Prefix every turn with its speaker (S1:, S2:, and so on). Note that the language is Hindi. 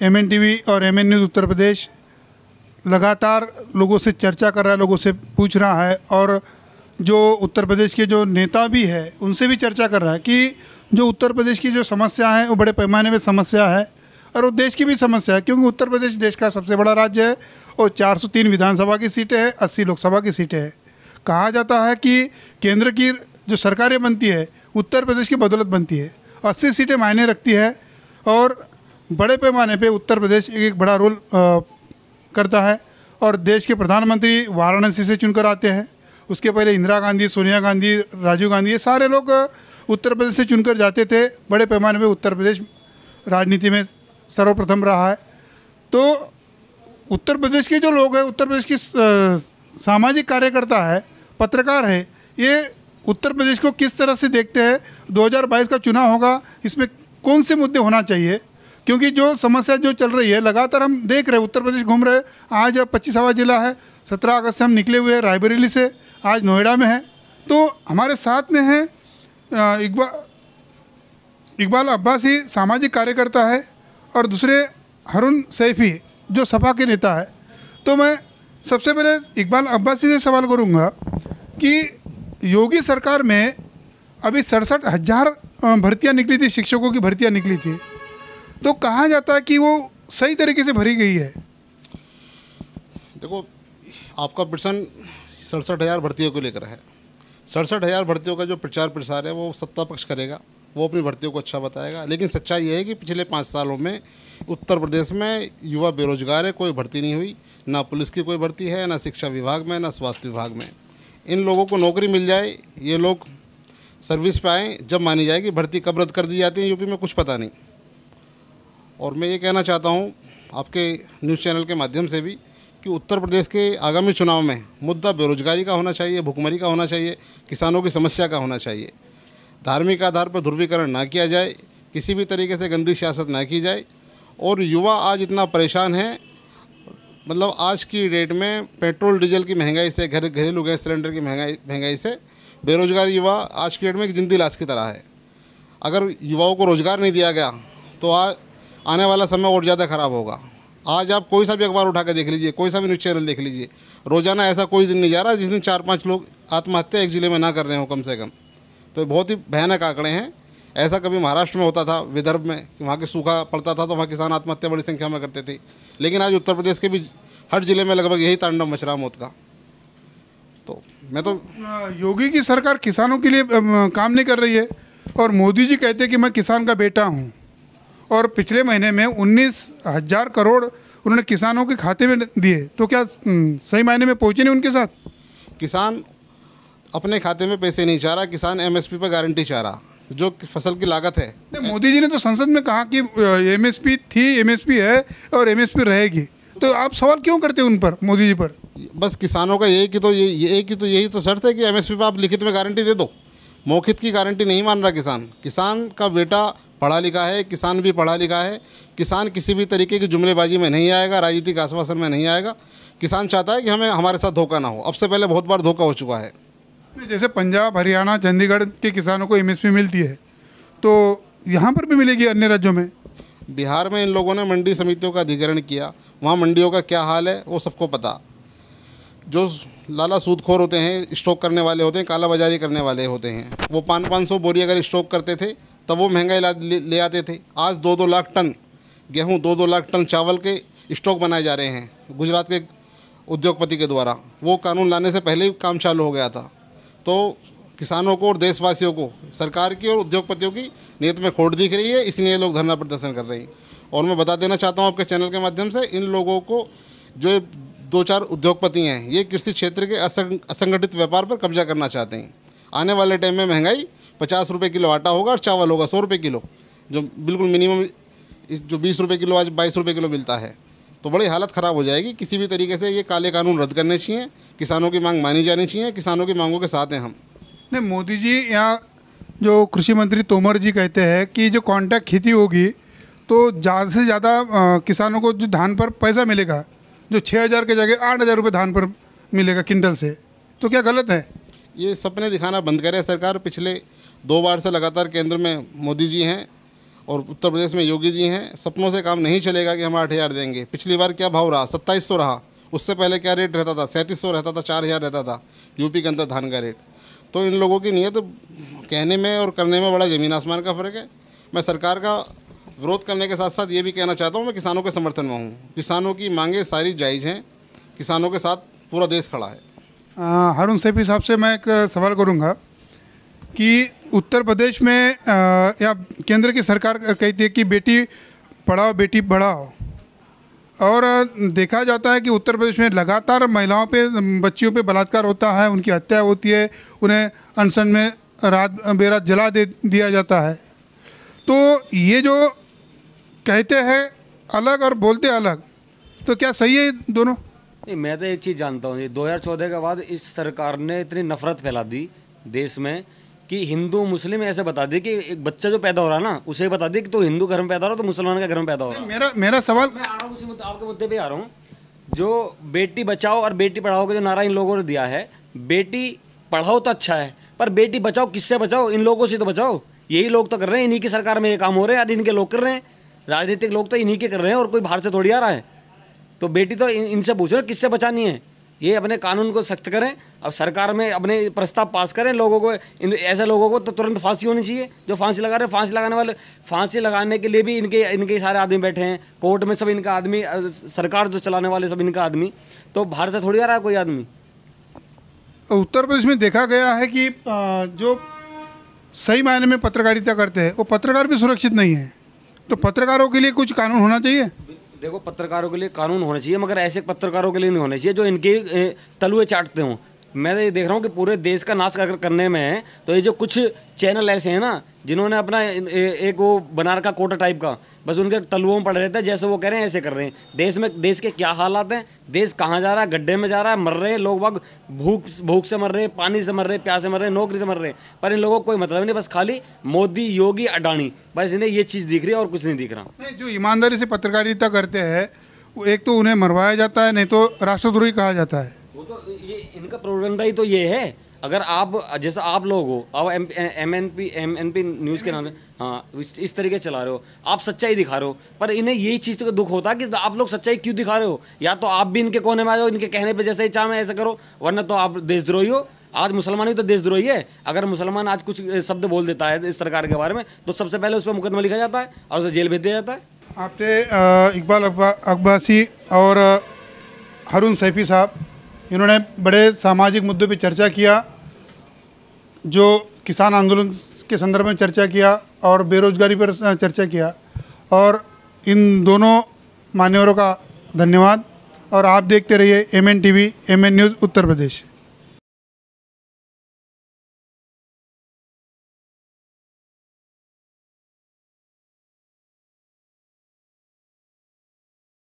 S1: एम एन टी वी और M N news Uttar Pradesh लगातार लोगों से चर्चा कर रहा है, लोगों से पूछ रहा है और जो उत्तर प्रदेश के जो नेता भी है, उनसे भी चर्चा कर रहा है कि जो उत्तर प्रदेश की जो समस्या है, वो बड़े पैमाने में समस्या है और वो देश की भी समस्या है, क्योंकि उत्तर प्रदेश देश का सबसे बड़ा राज्य है और 403 विधानसभा की सीटें हैं 80 लोकसभा की सीटें हैं। कहा जाता है कि केंद्र की जो सरकारें बनती है, उत्तर प्रदेश की बदौलत बनती है। अस्सी सीटें मायने रखती है और बड़े पैमाने पे उत्तर प्रदेश एक, एक बड़ा रोल करता है और देश के प्रधानमंत्री वाराणसी से चुनकर आते हैं। उसके पहले इंदिरा गांधी सोनिया गांधी राजीव गांधी ये सारे लोग उत्तर प्रदेश से चुनकर जाते थे। बड़े पैमाने पे उत्तर प्रदेश राजनीति में सर्वप्रथम रहा है। तो उत्तर प्रदेश के जो लोग हैं उत्तर प्रदेश की सामाजिक कार्यकर्ता है पत्रकार है ये उत्तर प्रदेश को किस तरह से देखते हैं? 2022 का चुनाव होगा इसमें कौन से मुद्दे होना चाहिए? क्योंकि जो समस्या जो चल रही है, लगातार हम देख रहे हैं, उत्तर प्रदेश घूम रहे आज पच्चीसवा जिला है, सत्रह अगस्त से हम निकले हुए हैं, रायबरेली से, आज नोएडा में है। तो हमारे साथ में है इकबाल इकबाल अब्बासी सामाजिक कार्यकर्ता है और दूसरे हरुण सैफी, जो सपा के नेता है। तो मैं सबसे पहले इकबाल अब्बासी से सवाल करूँगा कि योगी सरकार में अभी सड़सठ हज़ार भर्तियाँ निकली थी, शिक्षकों की भर्तियाँ निकली थी। तो कहा जाता है कि वो सही तरीके से भरी गई है?
S2: देखो, आपका प्रश्न सड़सठ हज़ार भर्तियों को लेकर है। सड़सठ हज़ार भर्तियों का जो प्रचार प्रसार है, वो सत्ता पक्ष करेगा। वो अपनी भर्तियों को अच्छा बताएगा। लेकिन सच्चाई ये है कि पिछले पाँच सालों में उत्तर प्रदेश में युवा बेरोजगार है, कोई भर्ती नहीं हुई। ना पुलिस की कोई भर्ती है, ना शिक्षा विभाग में, ना स्वास्थ्य विभाग में। इन लोगों को नौकरी मिल जाए, ये लोग सर्विस पे आएँ, जब मानी जाएगी भर्ती कब रद्द कर दी जाती है, यूपी में कुछ पता नहीं। और मैं ये कहना चाहता हूँ आपके न्यूज़ चैनल के माध्यम से भी कि उत्तर प्रदेश के आगामी चुनाव में मुद्दा बेरोजगारी का होना चाहिए, भुखमरी का होना चाहिए, किसानों की समस्या का होना चाहिए। धार्मिक आधार पर ध्रुवीकरण ना किया जाए, किसी भी तरीके से गंदी सियासत ना की जाए, और युवा आज इतना परेशान है मतलब आज की डेट में पेट्रोल, डीजल की महँगाई से, घर, घरेलू गैस सिलेंडर की महँगाई महँगाई से बेरोजगार युवा आज की डेट में एक जिंदी लाश की तरह है। अगर युवाओं को रोज़गार नहीं दिया गया तो आज आने वाला समय और ज़्यादा ख़राब होगा। आज आप कोई सा भी अखबार उठा कर देख लीजिए, कोई सा भी न्यूज़ चैनल देख लीजिए, रोज़ाना ऐसा कोई दिन नहीं जा रहा जिस दिन चार पाँच लोग आत्महत्या एक ज़िले में ना कर रहे हो कम से कम। तो बहुत ही भयानक आंकड़े हैं। ऐसा कभी महाराष्ट्र में होता था, विदर्भ में, कि वहाँ के सूखा पड़ता था तो वहाँ किसान आत्महत्या बड़ी संख्या में करते थे। लेकिन आज उत्तर प्रदेश के भी हर ज़िले में लगभग यही तांडव मच रहा मौत का। तो मैं तो
S1: योगी की सरकार किसानों के लिए काम नहीं कर रही है। और मोदी जी कहते हैं कि मैं किसान का बेटा हूँ। और पिछले महीने में उन्नीस हज़ार करोड़ उन्होंने किसानों के खाते में दिए। तो क्या सही मायने में पहुँचे नहीं उनके साथ?
S2: किसान अपने खाते में पैसे नहीं चाह रहा किसान एमएसपी पर गारंटी चाह रहा जो फ़सल की लागत है।
S1: मोदी जी ने तो संसद में कहा कि एमएसपी थी एमएसपी है और एमएसपी रहेगी। तो आप सवाल क्यों करते हैं उन पर मोदी जी पर?
S2: बस किसानों का यही कि तो ये ये की तो यही तो शर्त है कि एमएसपी पर आप लिखित में गारंटी दे दो। मौखित की गारंटी नहीं मान रहा किसान। किसान का बेटा पढ़ा लिखा है किसान भी पढ़ा लिखा है। किसान किसी भी तरीके की जुमलेबाजी में नहीं आएगा राजनीतिक आश्वासन में नहीं आएगा। किसान चाहता है कि हमें हमारे साथ धोखा ना हो। अब से पहले बहुत बार धोखा हो चुका है।
S1: जैसे पंजाब हरियाणा चंडीगढ़ के किसानों को एमएसपी मिलती है तो यहाँ पर भी मिलेगी अन्य राज्यों में?
S2: बिहार में इन लोगों ने मंडी समितियों का अधिग्रहण किया। वहाँ मंडियों का क्या हाल है वो सबको पता। जो लाला सूदखोर होते हैं स्टॉक करने वाले होते हैं काला बाजारी करने वाले होते हैं वो पाँच पाँच सौ बोरी अगर स्टॉक करते थे तब वो महँगाई ला आते थे। आज दो दो लाख टन गेहूँ, दो दो लाख टन चावल के स्टॉक बनाए जा रहे हैं गुजरात के उद्योगपति के द्वारा। वो कानून लाने से पहले ही काम चालू हो गया था। तो किसानों को और देशवासियों को, सरकार की और उद्योगपतियों की नीयत में खोट दिख रही है, इसलिए लोग धरना प्रदर्शन कर रहे हैं। और मैं बता देना चाहता हूँ आपके चैनल के माध्यम से, इन लोगों को जो दो चार उद्योगपति हैं, ये कृषि क्षेत्र के असंगठित व्यापार पर कब्जा करना चाहते हैं। आने वाले टाइम में महँगाई पचास रुपये किलो आटा होगा और चावल होगा सौ रुपये किलो जो बिल्कुल मिनिमम जो बीस रुपये किलो आज बाईस रुपये किलो मिलता है। तो बड़ी हालत ख़राब हो जाएगी। किसी भी तरीके से ये काले कानून रद्द करने चाहिए किसानों की मांग मानी जानी चाहिए किसानों की मांगों के साथ हैं हम।
S1: नहीं मोदी जी यहाँ जो कृषि मंत्री तोमर जी कहते हैं कि जो कॉन्टैक्ट खेती होगी तो ज़्यादा से ज़्यादा किसानों को जो धान पर पैसा मिलेगा जो छः हज़ार के जगह आठ हज़ार रुपये धान पर मिलेगा किंटल से तो क्या गलत है?
S2: ये सपने दिखाना बंद करे सरकार। पिछले दो बार से लगातार केंद्र में मोदी जी हैं और उत्तर प्रदेश में योगी जी हैं सपनों से काम नहीं चलेगा कि हम आठ हज़ार देंगे। पिछली बार क्या भाव रहा? सत्ताईस सौ रहा। उससे पहले क्या रेट रहता था? सैंतीस सौ रहता था चार हज़ार रहता था यूपी के अंदर धान का रेट तो इन लोगों की नीयत कहने में और करने में बड़ा ज़मीन आसमान का फ़र्क है। मैं सरकार का विरोध करने के साथ साथ ये भी कहना चाहता हूँ मैं किसानों के समर्थन में हूँ। किसानों की मांगे सारी जायज़ हैं। किसानों के साथ पूरा देश खड़ा है।
S1: आ, हारून सैफी साहब से मैं एक सवाल करूँगा कि उत्तर प्रदेश में आ, या केंद्र की सरकार कहती है कि बेटी पढ़ाओ बेटी बढ़ाओ और देखा जाता है कि उत्तर प्रदेश में लगातार महिलाओं पे बच्चियों पे बलात्कार होता है उनकी हत्या होती है उन्हें अनशन में रात बेरात जला दे दिया जाता है। तो ये जो कहते हैं अलग और बोलते अलग तो क्या सही है दोनों?
S3: नहीं मैं तो एक चीज़ जानता हूँ जी दो हज़ार चौदह के बाद इस सरकार ने इतनी नफरत फैला दी देश में कि हिंदू मुस्लिम ऐसे बता दी कि एक बच्चा जो पैदा हो रहा है ना उसे बता दी कि तो हिंदू घर में पैदा हो रहा तो मुसलमान के घर में पैदा हो रहा
S1: मेरा मेरा सवाल
S3: मैं आ रहा हूँ उसी मुद्दे आपके मुद्दे पर आ रहा हूँ। जो बेटी बचाओ और बेटी पढ़ाओ का जो नारा इन लोगों ने दिया है बेटी पढ़ाओ तो अच्छा है पर बेटी बचाओ किससे बचाओ? इन लोगों से तो बचाओ। यही लोग तो कर रहे हैं इन्हीं की सरकार में ये काम हो रहे हैं और इनके लोग कर रहे हैं। राजनीतिक लोग तो इन्हीं के कर रहे हैं और कोई बाहर से थोड़ी आ रहा है। तो बेटी तो इनसे पूछ रहे किससे बचानी है? ये अपने कानून को सख्त करें, अब सरकार में अपने प्रस्ताव पास करें, लोगों को, इन, ऐसे लोगों को तो तुरंत फांसी होनी चाहिए, जो फांसी लगा रहे हैं, फांसी लगाने वाले, फांसी लगाने के लिए भी इनके इनके सारे आदमी बैठे हैं, कोर्ट में सब इनका आदमी सरकार जो चलाने वाले सब इनका आदमी तो बाहर से थोड़ी आ रहा है कोई आदमी?
S1: उत्तर प्रदेश में देखा गया है कि जो सही मायने में पत्रकारिता करते हैं, वो पत्रकार भी सुरक्षित नहीं है। तो पत्रकारों के लिए कुछ कानून होना चाहिए?
S3: देखो पत्रकारों के लिए कानून होना चाहिए, मगर ऐसे पत्रकारों के लिए नहीं होने चाहिए जो इनके तलुए चाटते हों। मैं तो ये देख रहा हूँ कि पूरे देश का नाश करने में है तो ये जो कुछ चैनल ऐसे हैं ना जिन्होंने अपना ए, एक वो बना रखा कोटा टाइप का बस उनके तलुओं में पड़ रहे थे जैसे वो कह रहे हैं ऐसे कर रहे हैं। देश में देश के क्या हालात हैं? देश कहाँ जा रहा है? गड्ढे में जा रहा है मर रहे हैं लोग बाग भूख भूख से मर रहे हैं पानी से मर रहे हैं प्यास से मर रहे हैं नौकरी से मर रहे हैं। पर इन लोगों को कोई मतलब नहीं बस खाली मोदी योगी अडानी बस इन्हें ये चीज़ दिख रही है और कुछ नहीं दिख रहा।
S1: जो ईमानदारी से पत्रकारिता करते हैं एक तो उन्हें मरवाया जाता है नहीं तो राष्ट्रद्रोही कहा जाता है।
S3: तो इनका प्रोपेगेंडा ही तो ये है। अगर आप जैसा आप लोग हो अब M N P M N P news के नाम से हाँ इस, इस तरीके चला रहे हो आप सच्चाई दिखा रहे हो पर इन्हें यही चीज़ का दुख होता है कि आप लोग सच्चाई क्यों दिखा रहे हो? या तो आप भी इनके कोने में आ जाओ इनके कहने पे जैसे ही चाहे ऐसा करो वरना तो आप देशद्रोही हो। आज मुसलमान भी तो देशद्रोही है। अगर मुसलमान आज कुछ शब्द बोल देता है इस सरकार के बारे में तो सबसे पहले उस पर मुकदमा लिखा जाता है और उसे जेल भेज दिया जाता है।
S1: आपसे इकबाल अकबासी और हरुण सैफी साहब इन्होंने बड़े सामाजिक मुद्दों पर चर्चा किया, जो किसान आंदोलन के संदर्भ में चर्चा किया और बेरोजगारी पर चर्चा किया। और इन दोनों मान्यवरों का धन्यवाद। और आप देखते रहिए M N T V M N news Uttar Pradesh.